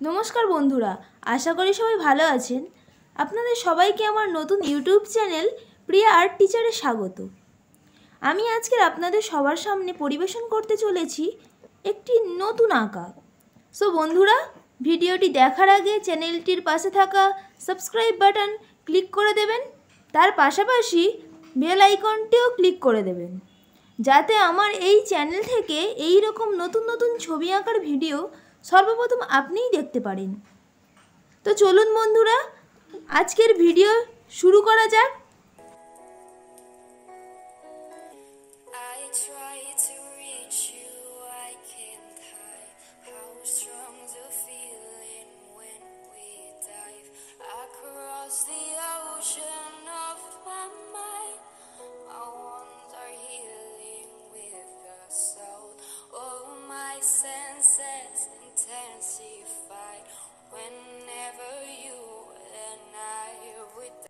নমস্কার বন্ধুরা, আশা করি সবাই ভালো আছেন। আপনাদের সবাইকে আমার নতুন ইউটিউব চ্যানেল প্রিয়া আর্ট টিচারে স্বাগত। আমি আজকের আপনাদের সবার সামনে পরিবেশন করতে চলেছি একটি নতুন আঁকা। সো বন্ধুরা, ভিডিওটি দেখার আগে চ্যানেলটির পাশে থাকা সাবস্ক্রাইব বাটন ক্লিক করে দেবেন। তার পাশাপাশি বেল আইকনটিও ক্লিক করে দেবেন। যাতে আমার এই চ্যানেল থেকে এই রকম নতুন নতুন ছবি আঁকার ভিডিও সর্বপ্রথম আপনিই দেখতে পারেন। তো চলুন বন্ধুরা আজকের ভিডিও শুরু করা যাক। I try whenever you and I with